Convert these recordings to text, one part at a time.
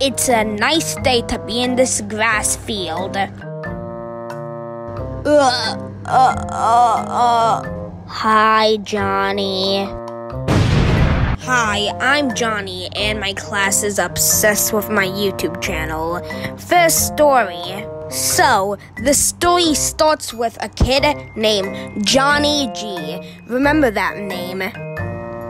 It's a nice day to be in this grass field. Uh, uh, uh, uh. Hi, Johnny. Hi, I'm Johnny, and my class is obsessed with my YouTube channel. First story. So, the story starts with a kid named Johnny G. Remember that name.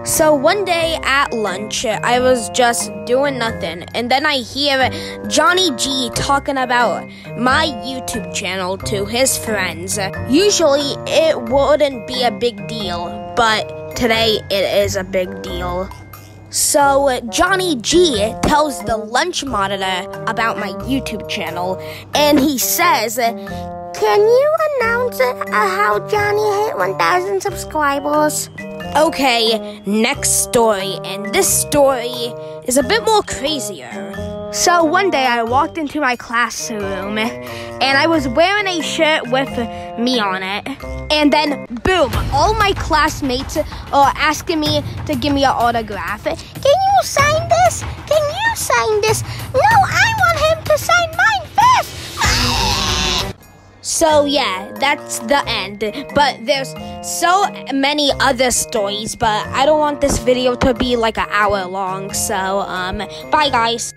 So, one day at lunch, I was just doing nothing, and then I hear Johnny G talking about my YouTube channel to his friends. Usually, it wouldn't be a big deal, but Today it is a big deal. So, Johnny G tells the lunch monitor about my YouTube channel, and he says, Can you announce uh, how Johnny hit 1,000 subscribers? Okay, next story, and this story is a bit more crazier. So one day I walked into my classroom and I was wearing a shirt with me on it. And then, boom, all my classmates are asking me to give me an autograph. Can you sign this? Can you sign this? No, So yeah, that's the end. But there's so many other stories, but I don't want this video to be like an hour long. So um bye guys.